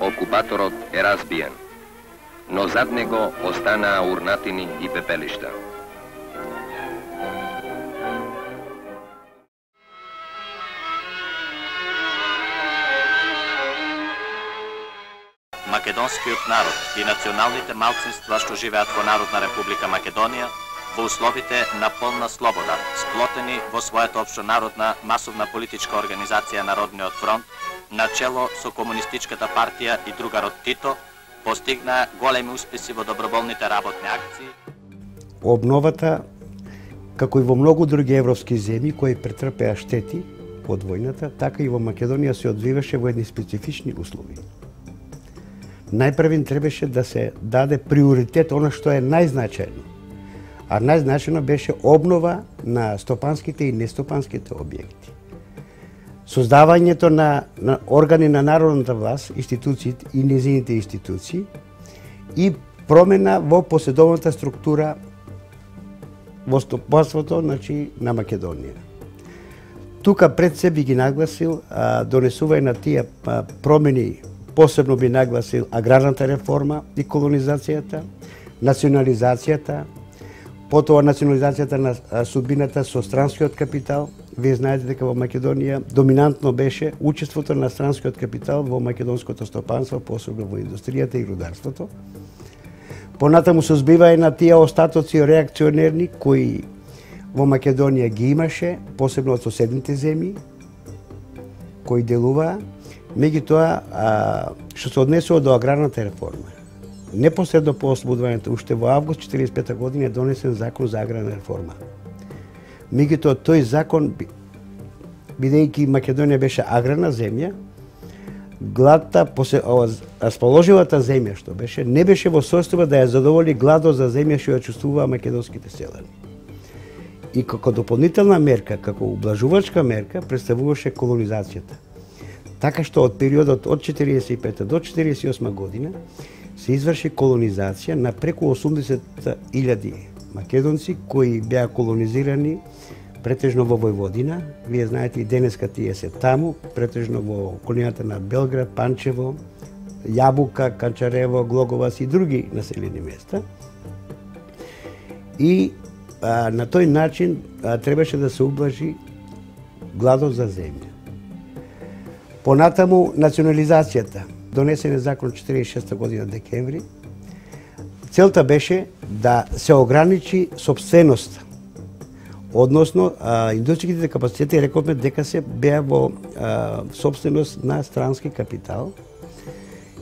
Окупаторот е разбиен, но зад него останаа урнатини и пепелишта. македонскиот народ и националните малцинства што живеат во Народна република Македонија во условите на полна слобода, сплотени во својата обшонародна масовна политичка организација Народниот фронт, начело со Комунистичката партија и другарот Тито, постигна големи успеси во доброволните работни акции. Обновата, како и во многу други европски земји кои претрпеа штети од војната, така и во Македонија се одвиваше во едни специфични услови најпрвин требаше да се даде приоритет она што е најзначајно. А најзначено беше обнова на стопанските и нестопанските објекти. Создавањето на, на органи на народната власт, институциите и незините институции и промена во поседовната структура во стопанството значи, на Македонија. Тука пред себе ги нагласил а, донесувај на тие а, промени Посебно би нагласил аграрната реформа и колонизацијата, национализацијата, потоа национализацијата на судбината со странскиот капитал. Вие знаете дека во Македонија доминантно беше учеството на странскиот капитал во македонското стопанство, посебно во индустријата и рударството. Понатаму се збива и на тие остатоци реакционерни кои во Македонија ги имаше, посебно од соседните земји, кои делуваа Меѓутоа, што се однесува до аграрната реформа, непосредно по ослободувањето, уште во август 45 година е донесен закон за аграрна реформа. Меѓутоа, тој закон, бидејќи Македонија беше аграрна земја, гладта, расположивата земја што беше, не беше во состојба да ја задоволи гладо за земја што ја чувствуваа македонските селани. И како дополнителна мерка, како ублажувачка мерка, представуваше колонизацијата Така што од периодот од 45 до 48 година се изврши колонизација на преку 80.000 македонци кои беа колонизирани претежно во Војводина. Вие знаете и денеска тие се таму, претежно во околината на Белград, Панчево, Јабука, Канчарево, Глоговас и други населени места. И а, на тој начин а, требаше да се ублажи гладот за земја. Понатаму, национализацијата. Донесен е закон 46 година декември. Целта беше да се ограничи собственост. Односно, индустријските капацитети, рековме дека се беа во а, собственост на странски капитал.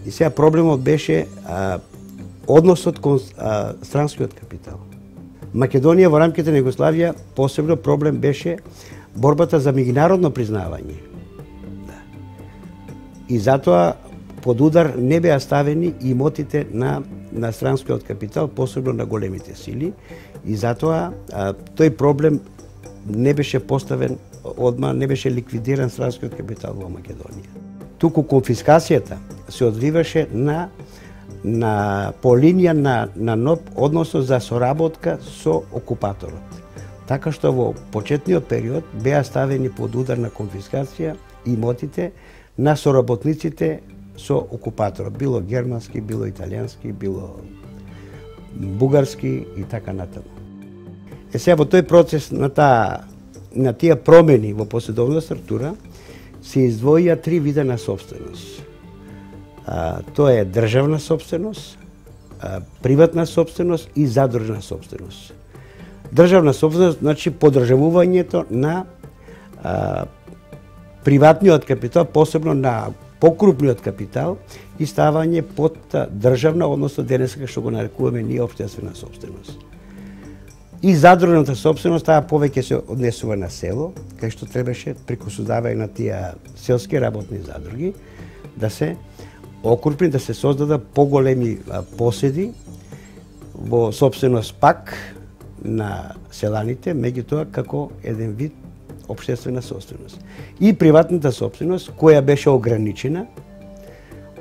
И сега проблемот беше а, односот кон а, странскиот капитал. Македонија во рамките на Југославија посебно проблем беше борбата за меѓународно признавање да. и затоа под удар не беа ставени имотите на на странскиот капитал, посебно на големите сили, и затоа а, тој проблем не беше поставен одма, не беше ликвидиран странскиот капитал во Македонија. Туку конфискацијата се одвиваше на на по линија на на НОП, односно за соработка со окупаторот. Така што во почетниот период беа ставени под удар на конфискација имотите на соработниците со окупаторот, било германски, било италијански, било бугарски и така натаму. Е сега во тој процес на таа на тие промени во поседовна структура се издвоија три вида на собственост. А, тоа е државна собственост, а, приватна собственост и задружна собственост. Државна собственост значи подржавувањето на а, приватниот капитал, посебно на покрупниот капитал и ставање под државна, односно денеска што го нарекуваме ние обштествена собственост. И задружната собственост таа повеќе се однесува на село, кај што требаше преку создавање на тие селски работни задруги да се окрупни, да се создадат поголеми поседи во собственост пак на селаните, меѓутоа како еден вид обществена собственост. И приватната собственост, која беше ограничена,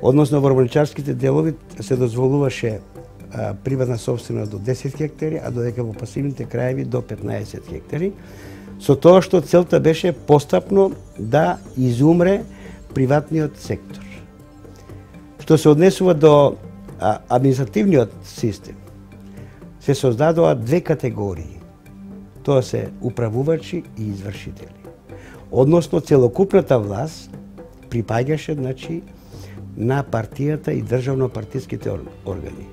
односно во урбаничарските делови се дозволуваше а, приватна собственост до 10 хектари, а додека во пасивните краеви до 15 хектари. со тоа што целта беше постапно да изумре приватниот сектор. Што се однесува до административниот систем, се создадоа две категории. Тоа се управувачи и извршители. Односно, целокупната власт припаѓаше, значи, на партијата и државно-партиските органи.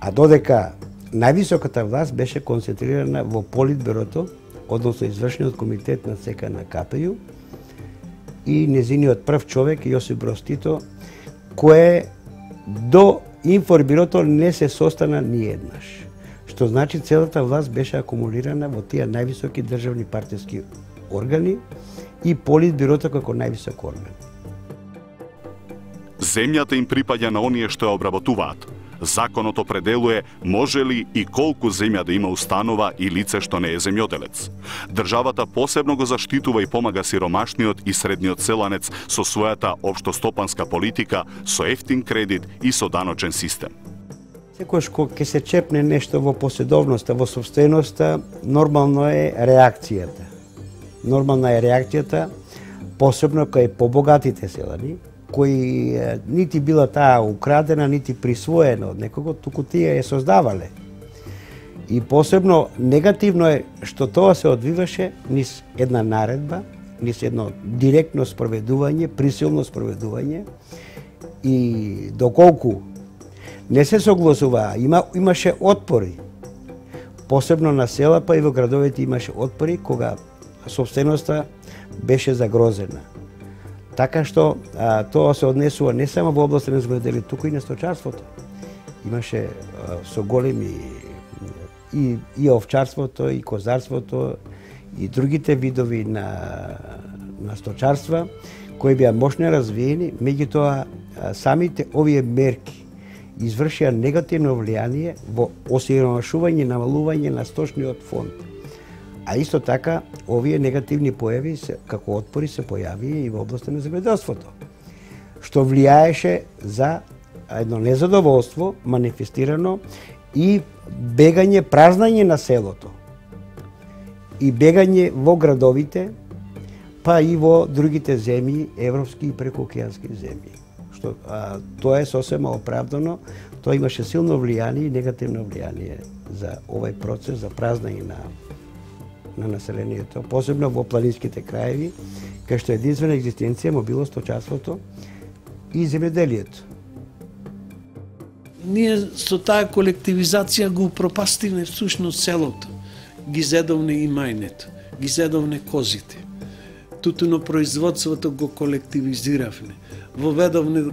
А додека највисоката власт беше концентрирана во Политберото, односно извршниот комитет на ЦК на КПЈ и незиниот прв човек Јосип Броз Тито, кое до информбирото не се состана ни еднаш. Што значи целата власт беше акумулирана во тие највисоки државни партиски органи и Политбирото како највисок орган. Земјата им припаѓа на оние што ја обработуваат. Законот определува може ли и колку земја да има установа и лице што не е земјоделец. Државата посебно го заштитува и помага сиромашниот и средниот селанец со својата општостопанска политика, со ефтин кредит и со даночен систем. Секојаш кога ќе се чепне нешто во поседовноста, во собственоста, нормално е реакцијата. Нормална е реакцијата, посебно кај побогатите селани, кои нити била таа украдена, нити присвоена од некого, туку тие ја создавале. И посебно негативно е што тоа се одвиваше низ една наредба, низ едно директно спроведување, присилно спроведување и доколку не се согласуваа, има, имаше отпори. Посебно на села, па и во градовите имаше отпори кога собственоста беше загрозена. Така што а, тоа се однесува не само во областа на земјоделие, туку и на сточарството. Имаше а, со големи и, и овчарството, и козарството, и другите видови на, на сточарства, кои беа мощно развиени, меѓутоа самите овие мерки извршија негативно влијание во осиромашување и намалување на сточниот фонд А исто така, овие негативни појави се, како отпори се појавија и во областа на земјоделството, што влијаеше за едно незадоволство манифестирано и бегање, празнање на селото и бегање во градовите, па и во другите земји, европски и прекоокеански земји. Што а, тоа е сосема оправдано, тоа имаше силно влијание и негативно влијание за овој процес за празнање на на населението, посебно во планинските краеви, кај што единствена екзистенција му било сточарството и земјоделието. Ние со таа колективизација го пропастиме всушност селото. Ги зедовне и мајнето, ги зедовне козите. Тутуно производството го колективизиравме. Воведовне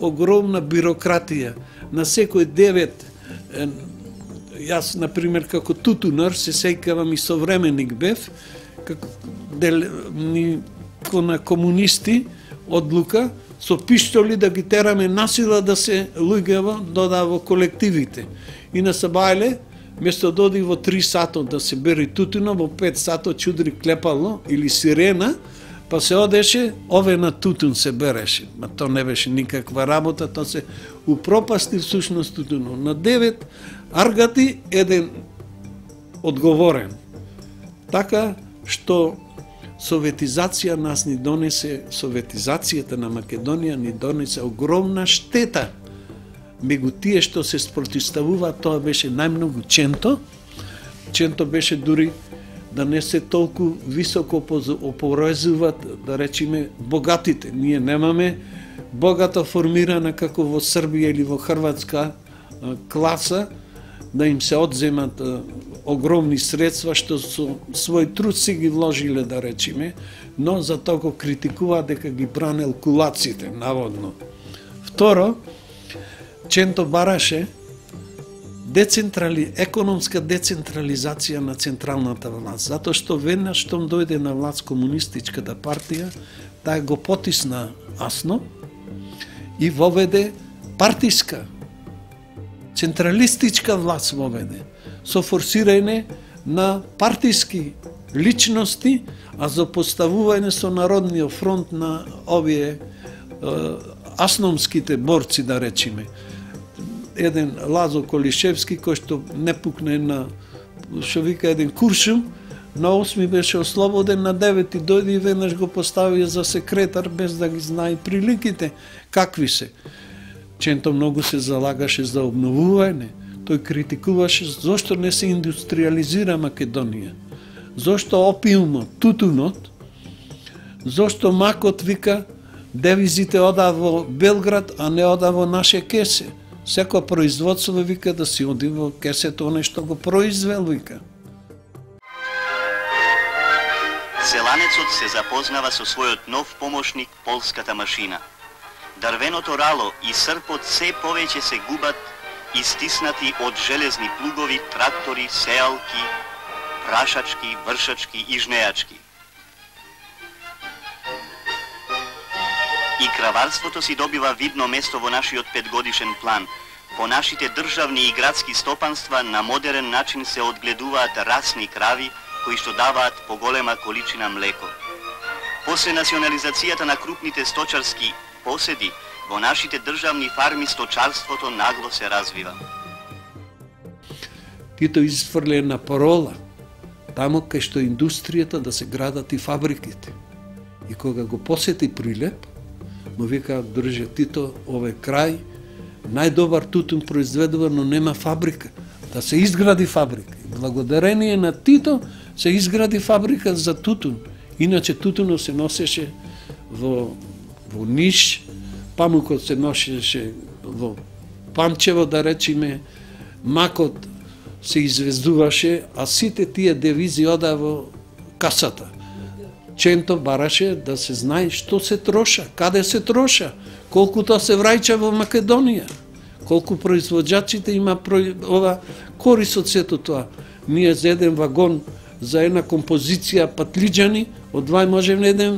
огромна бирократија. На секој девет јас, например, како тутунар, се сеќавам и современик бев, како дел, ни, на комунисти одлука, со пиштоли да ги тераме насила да се луѓево дода во колективите. И на Сабајле, место да оди во 3 сато да се бери тутуна, во 5 сато чудри клепало или сирена, па се одеше, ове на тутун се береше. Ма то не беше никаква работа, то се упропасти всушност тутуно. На девет, Аргати еден одговорен. Така што советизација нас ни донесе, советизацијата на Македонија ни донесе огромна штета. Мегу тие што се спротиставува, тоа беше најмногу Ченто. Ченто беше дури да не се толку високо опорезуват, да речиме, богатите. Ние немаме богато формирана како во Србија или во Хрватска класа, да им се одземат огромни средства што со свој труд си ги вложиле да речиме, но за тоа го критикува дека ги бранел кулаците, наводно. Второ, Ченто бараше децентрали, економска децентрализација на централната власт, затоа што веднаш што дојде на власт комунистичката партија, таа го потисна асно и воведе партиска централистичка власт воведе, со форсирање на партиски личности, а за поставување со Народниот фронт на овие е, асномските борци, да речиме. Еден Лазо Колишевски, кој што не пукне на, што вика, еден куршум, на 8 беше ослободен, на 9 дојде и веднаш го поставија за секретар без да ги знае приликите какви се. Ченто многу се залагаше за обновување. Тој критикуваше зошто не се индустриализира Македонија. Зошто опиумот, тутунот, зошто макот вика девизите ода во Белград, а не ода во наше кесе. Секо производство вика да си оди во кесето оне што го произвел вика. Зеланецот се запознава со својот нов помошник, полската машина. Дарвеното рало и српот се повеќе се губат, истиснати од железни плугови, трактори, сеалки, прашачки, вршачки и жнеачки. И краварството си добива видно место во нашиот петгодишен план. По нашите државни и градски стопанства на модерен начин се одгледуваат расни крави кои што даваат поголема количина млеко. После национализацијата на крупните сточарски поседи, во нашите државни фарми сточарството нагло се развива. Тито изфрле на парола, тамо кај што индустријата да се градат и фабриките. И кога го посети Прилеп, му вика, друже Тито, овој крај, најдобар тутун произведува, но нема фабрика. Да се изгради фабрика. Благодарение на Тито се изгради фабрика за тутун. Иначе тутуно се носеше во, во Ниш, памукот се носеше во Панчево, да речиме, макот се извездуваше, а сите тие девизи ода во касата. Ченто бараше да се знае што се троша, каде се троша, колку тоа се враќа во Македонија, колку производачите има ова корис од сето тоа. Ние за еден вагон за една композиција патлиџани, од двај можеме еден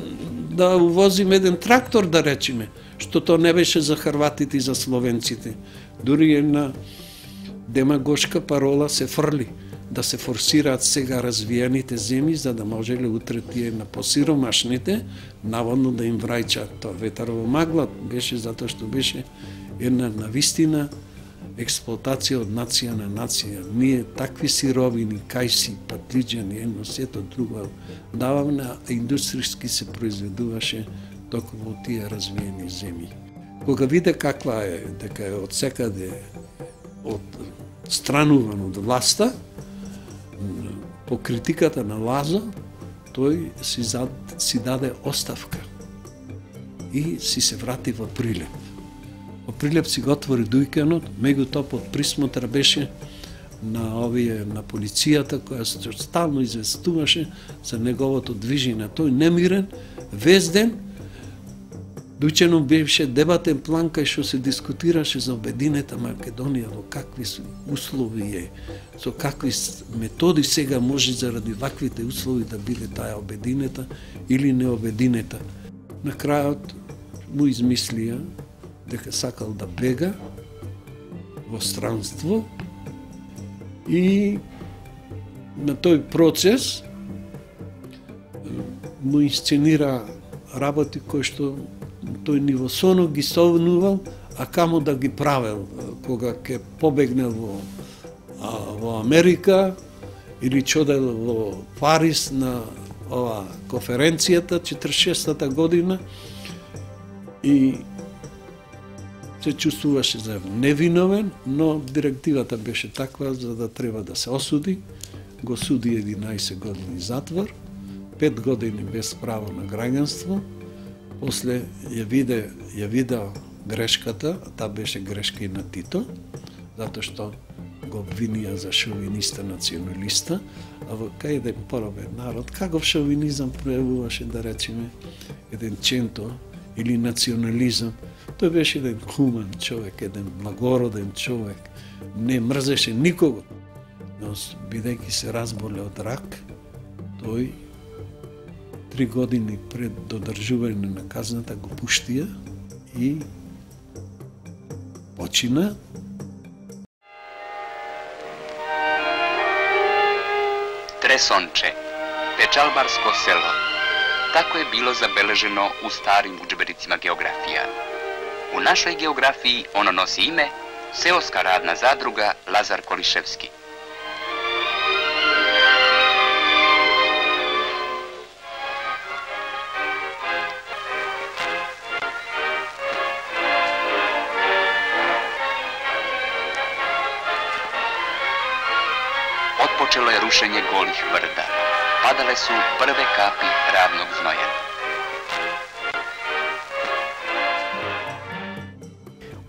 да увозим еден трактор да речиме, што тоа не беше за хрватите и за словенците. Дури една демагошка парола се фрли да се форсираат сега развиените земји за да можеле утре тие на посиромашните наводно да им враќаат тоа ветарово магла беше затоа што беше една навистина експлоатација од нација на нација. Ние такви сировини, кајси, патлиџани, едно сето друго дававме, а индустријски се произведуваше токму во тие развиени земји. Кога виде каква е, дека е од секаде од странуван од власта, по критиката на Лазо, тој си, зад, си даде оставка и си се врати во Прилеп. Во Прилеп си го отвори дујкенот, меѓутоа под присмотра беше на овие на полицијата која се стално известуваше за неговото движење. Тој немирен, везден, Дујчено беше дебатен план кај што се дискутираше за обединета Македонија, во какви услови е, со какви методи сега може заради ваквите услови да биде таа обединета или необединета. На крајот му измислија дека сакал да бега во странство и на тој процес му инсценира работи кои што тој Нивосоно ги совнувал, а камо да ги правел кога ќе побегне во, а, во Америка или чодел во Париз на ова конференцијата 46-та година и се чувствуваше за невиновен, но директивата беше таква за да треба да се осуди. Го суди 11 години затвор, 5 години без право на граѓанство, После ја виде, ја вида грешката, та таа беше грешка и на Тито, затоа што го обвинија за шовиниста националиста, а во кај да еден поробен народ, каков шовинизам проявуваше, да речеме, еден ченто или национализам, тој беше еден хуман човек, еден благороден човек, не мрзеше никого. Но бидејќи се разболе од рак, тој три години пред додржување на казната го пуштија и почина. Тресонче, печалбарско село. Тако е било забележено у старим учбеницima географија. У нашој географiji оно носи име Сеоска радна задруга Лазар Колишевски. Рушење голих rušenje Падале су прве капи равног kapi.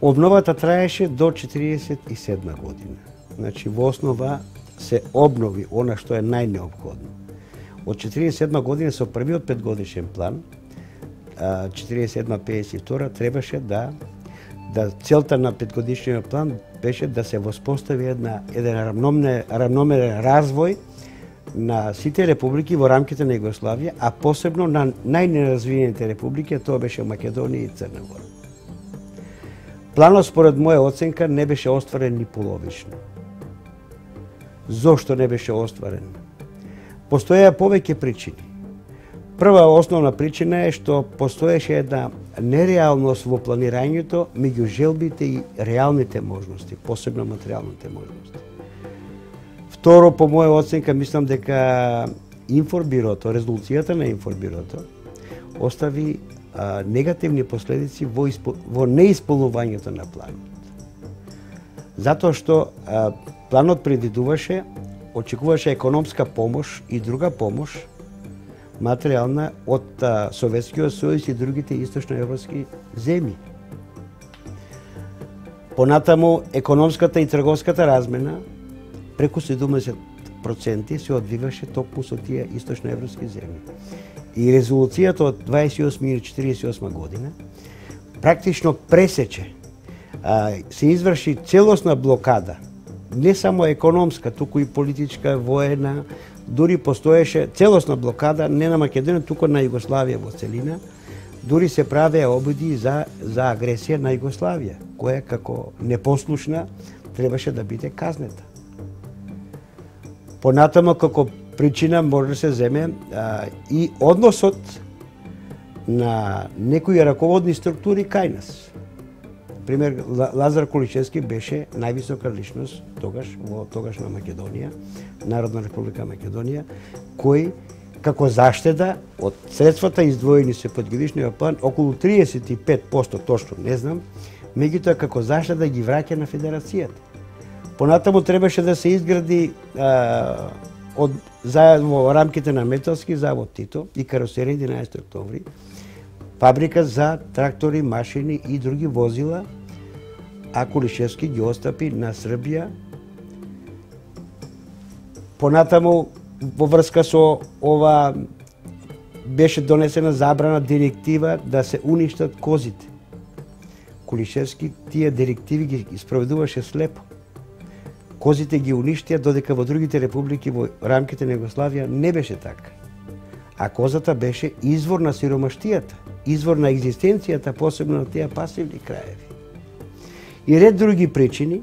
Обновата траеше до 47 година. Значи, во основа се обнови она што е најнеобходно. Од 47 година со првиот петгодишен план, 47-52 требаше да да целта на петгодишниот план беше да се воспостави една еден рамномне, рамномерен развој на сите републики во рамките на Југославија, а посебно на најнеразвиените републики, тоа беше Македонија и Црна Гора. Планот според моја оценка не беше остварен ни половично. Зошто не беше остварен? Постоја повеќе причини. Прва основна причина е што постоеше една нереалност во планирањето меѓу желбите и реалните можности, посебно материјалните можности. Второ, по моја оценка, мислам дека информбирото, резолуцијата на информбирото, остави а, негативни последици во, испол... во неисполнувањето на планот. Затоа што а, планот предвидуваше, очекуваше економска помош и друга помош, материјална од Советскиот сојуз и другите источноевропски земји. Понатаму, економската и трговската размена преку 70% се одвиваше токму со тие источноевропски земји. И резолуцијата од 28 и 48 година практично пресече, а, се изврши целосна блокада, не само економска, туку и политичка, воена, дури постоеше целосна блокада не на Македонија, туку на Југославија во целина, дури се правеа обиди за, за агресија на Југославија, која како непослушна требаше да биде казнета. Понатамо како причина може да се земе а, и односот на некои раководни структури кај нас. Пример, Лазар Количевски беше највисока личност тогаш во тогашна Македонија, Народна република Македонија, кој како заштеда од средствата издвоени се под годишниот план, околу 35% точно, не знам, меѓутоа како заштеда ги враќа на федерацијата. Понатаму требаше да се изгради а, од заедно во рамките на Металски завод Тито и каросерија 11 октомври, фабрика за трактори, машини и други возила, а Кулишевски ги остапи на Србија. Понатаму, во врска со ова, беше донесена забрана директива да се уништат козите. Кулишевски тие директиви ги спроведуваше слепо козите ги уништија, додека во другите републики во рамките на Југославија не беше така. А козата беше извор на сиромаштијата, извор на екзистенцијата, посебно на тие пасивни краеви. И ред други причини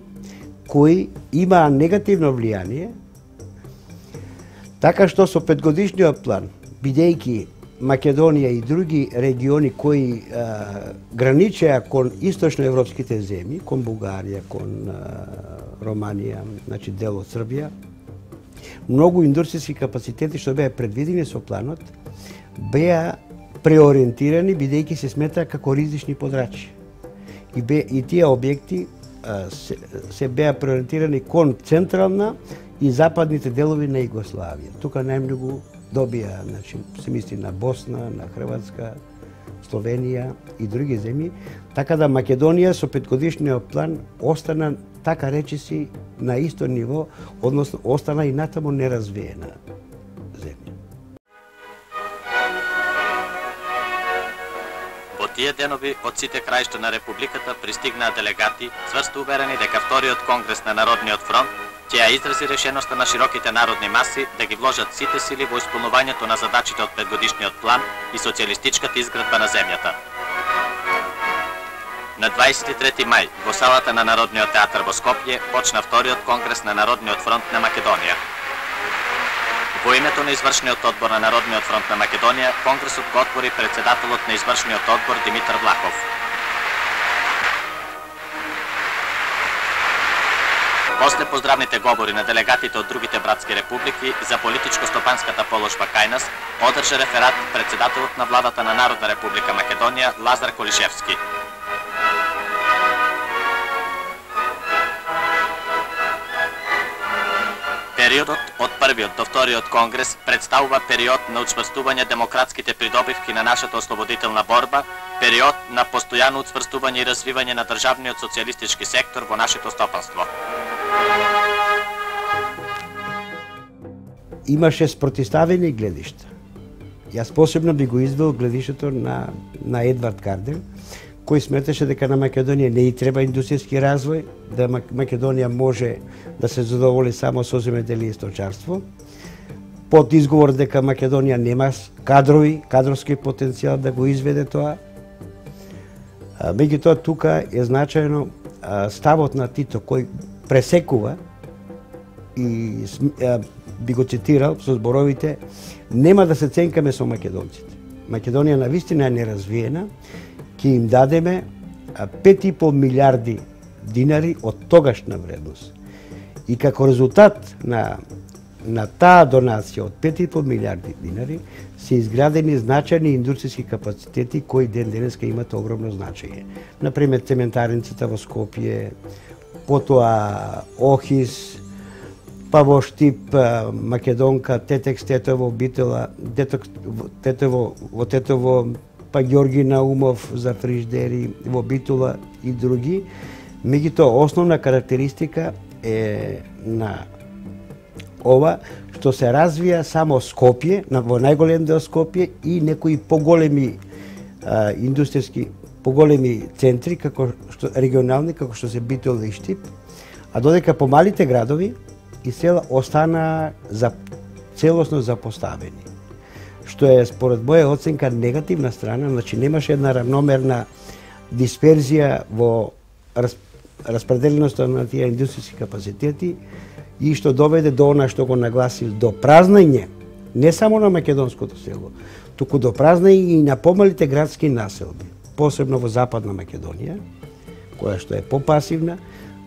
кои имаа негативно влијание, така што со петгодишниот план, бидејќи Македонија и други региони кои а, граничеа кон источноевропските земји, кон Бугарија, кон а, Романија, значи дел од Србија, многу индустријски капацитети што беа предвидени со планот, беа преориентирани бидејќи се смета како ризични подрачи. И, бе, и тие објекти а, се, се беа преориентирани кон централна и западните делови на Југославија. Тука најмногу добија, значи, се мисли на Босна, на Хрватска, Словенија и други земји, така да Македонија со петгодишниот план остана така речиси на исто ниво, односно остана и натаму неразвиена тие денови од сите краишта на Републиката пристигнаа делегати, цврсто уверени дека вториот конгрес на Народниот фронт ќе ја изрази решеноста на широките народни маси да ги вложат сите сили во исполнувањето на задачите од петгодишниот план и социјалистичката изградба на земјата. На 23 мај во салата на Народниот театар во Скопје почна вториот конгрес на Народниот фронт на Македонија. Во името на извршниот одбор на Народниот фронт на Македонија, конгресот го отвори председателот на извршниот одбор Димитар Влахов. После поздравните говори на делегатите од другите братски републики за политичко-стопанската положба кај нас, одржа реферат председателот на владата на Народна република Македонија Лазар Колишевски. Периодот од првиот до вториот конгрес представува период на учврстување демократските придобивки на нашата ослободителна борба, период на постојано учврстување и развивање на државниот социјалистички сектор во нашето стопанство. Имаше спротиставени гледишта. Јас посебно би го извел гледишето на, на Едвард Карден, кој сметаше дека на Македонија не и треба индустријски развој, да Македонија може да се задоволи само со земјоделие и сточарство, под изговор дека Македонија нема кадрови, кадровски потенцијал да го изведе тоа. Меѓутоа тука е значајно ставот на Тито кој пресекува и би го цитирал со зборовите нема да се ценкаме со македонците. Македонија на вистина е неразвиена ќе им дадеме 5,5 милиарди динари од тогашна вредност. И како резултат на на таа донација од 5,5 милиарди динари се изградени значајни индустријски капацитети кои ден денеска имат огромно значење. Например, цементарницата во Скопје, потоа Охис, па во Штип, Македонка, Тетекс, Тетово, Битела, Тетово, во Тетово па Ѓорги Наумов за фриждери во Битула и други. Меѓутоа, основна карактеристика е на ова што се развија само Скопје, во најголем дел Скопје и некои поголеми а, индустријски поголеми центри како што регионални како што се Битола и Штип, а додека помалите градови и села остана за целосно запоставени што е според моја оценка негативна страна, значи немаше една равномерна дисперзија во рас, распределеноста на тие индустријски капацитети и што доведе до она што го нагласил до празнање не само на македонското село, туку до празнање и на помалите градски населби, посебно во западна Македонија, која што е попасивна,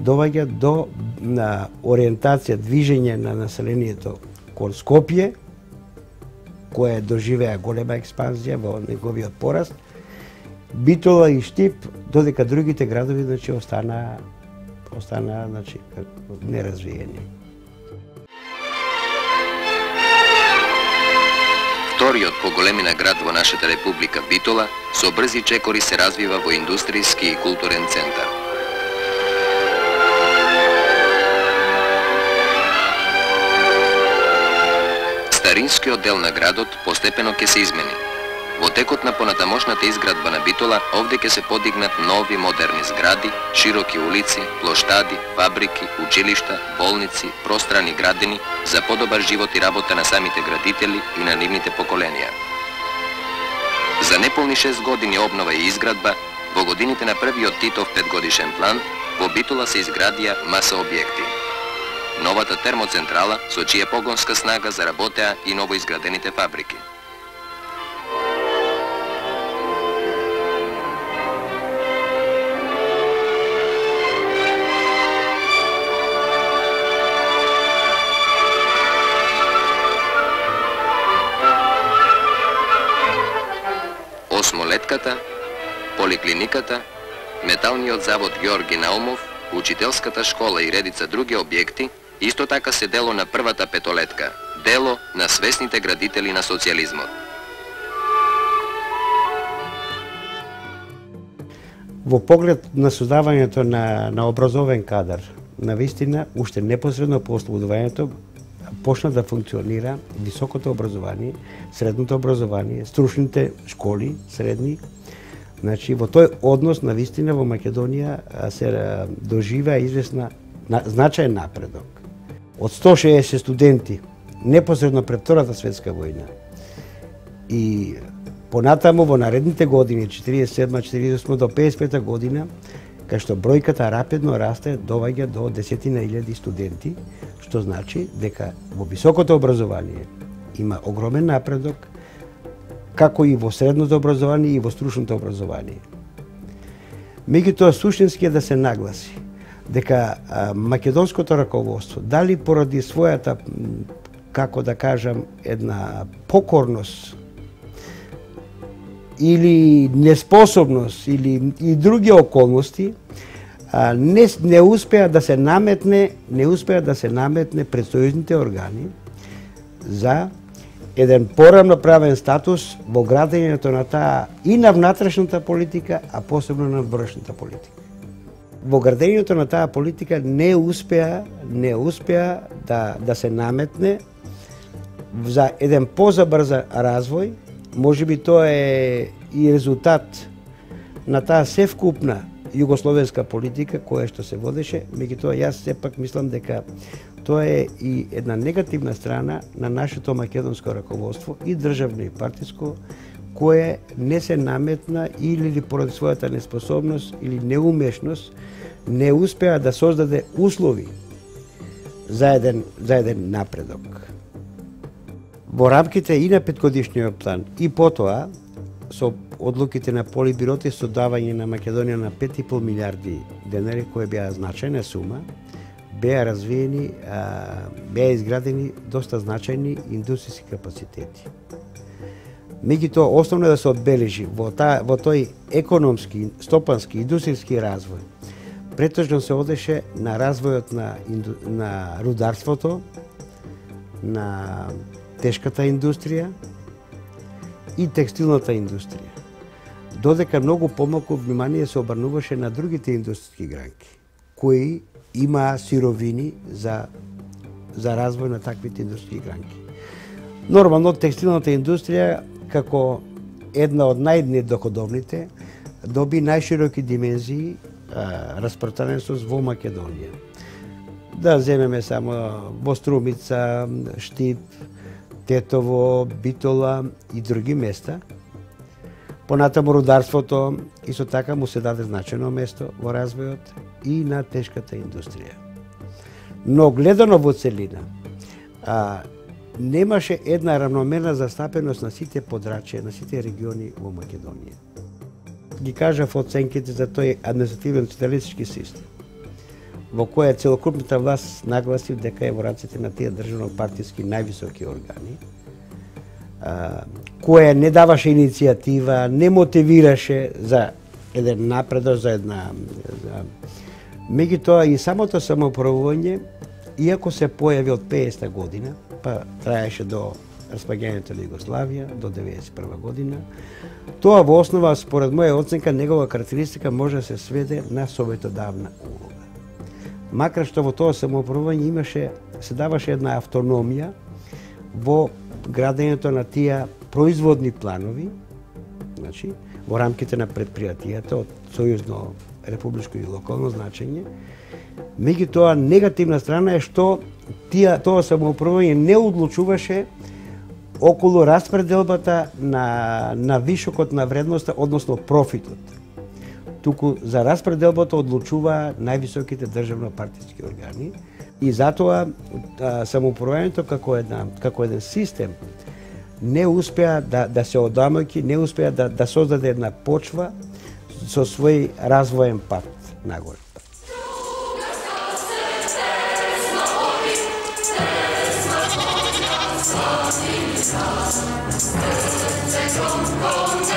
доваѓа до на ориентација, движење на населението кон Скопје, која доживеа голема експанзија во неговиот пораст, Битола и Штип, додека другите градови значи остана остана значи неразвиени. Вториот по големина град во нашата република Битола со брзи чекори се развива во индустријски и културен центар. Старинскиот дел на градот постепено ќе се измени. Во текот на понатамошната изградба на Битола, овде ќе се подигнат нови модерни згради, широки улици, плоштади, фабрики, училишта, болници, пространи градини за подобар живот и работа на самите градители и на нивните поколенија. За неполни 6 години обнова и изградба, во годините на првиот Титов петгодишен план, во Битола се изградија маса објекти новата термоцентрала со чија погонска снага заработеа и новоизградените фабрики. Осмолетката, поликлиниката, металниот завод Георги Наумов, учителската школа и редица други објекти Исто така се дело на првата петолетка, дело на свесните градители на социализмот. Во поглед на создавањето на, на образовен кадар, на вистина, уште непосредно по ослободувањето, почна да функционира високото образование, средното образование, стручните школи, средни. Значи, во тој однос, на вистина, во Македонија се доживеа известна, значаен напредок од 160 студенти непосредно пред Втората светска војна. И понатаму во наредните години, 47, 48 до 55 година, кај што бројката рапидно расте, доваѓа до десетина илјади студенти, што значи дека во високото образование има огромен напредок, како и во средното образование и во стручното образование. Меѓутоа, суштински е да се нагласи дека а, македонското раководство, дали поради својата, како да кажам, една покорност или неспособност или и други околности, а, не, не успеа да се наметне, не успеа да се наметне пред сојузните органи за еден порамноправен статус во градењето на таа и на внатрешната политика, а посебно на вршната политика. Во градењето на таа политика не успеа, не успеа да, да се наметне за еден позабрза развој, може би тоа е и резултат на таа севкупна југословенска политика која што се водеше, меѓутоа јас сепак мислам дека тоа е и една негативна страна на нашето македонско раководство и државно и партиско кое не се наметна или поради својата неспособност или неумешност не успеа да создаде услови за еден, за еден напредок. Во рамките и на петгодишниот план и потоа со одлуките на Полибирот и со давање на Македонија на 5,5 милиарди денари, која беа значајна сума, беа развиени, беа изградени доста значајни индустријски капацитети. Меѓутоа, основно е да се одбележи во, та, во тој економски, стопански, индустријски развој, претежно се одеше на развојот на, на рударството, на тешката индустрија и текстилната индустрија додека многу помалку внимание се обрнуваше на другите индустријски гранки, кои имаа сировини за, за развој на таквите индустријски гранки. Нормално, текстилната индустрија, како една од најнедоходовните, доби најшироки димензии распространеност во Македонија. Да земеме само Вострумица, Штип, Тетово, Битола и други места – Понатаму рударството исто така му се даде значено место во развојот и на тешката индустрија. Но гледано во целина, а, немаше една равномерна застапеност на сите подрачја, на сите региони во Македонија. Ги кажав оценките за тој административен социалистички систем, во која целокупната власт нагласив дека е во раците на тие државно партиски највисоки органи, која не даваше иницијатива, не мотивираше за еден напредок, за една... За... Меѓутоа и самото самоуправување, иако се појави од 50 година, па траеше до распаѓањето на Југославија до 91 година, тоа во основа, според моја оценка, негова карактеристика може да се сведе на советодавна улога. Макар што во тоа самоуправување имаше, се даваше една автономија во градењето на тие производни планови, значи, во рамките на предпријатијата од сојузно, републичко и локално значење. Меѓутоа, негативна страна е што тие, тоа самоуправување не одлучуваше околу распределбата на, на вишокот на вредноста, односно профитот. Туку за распределбата одлучува највисоките државно партиски органи, И затоа самоуправувањето како една како еден систем не успеа да да се одамоки, не успеа да да создаде една почва со свој развоен пат нагоре. 在冲锋。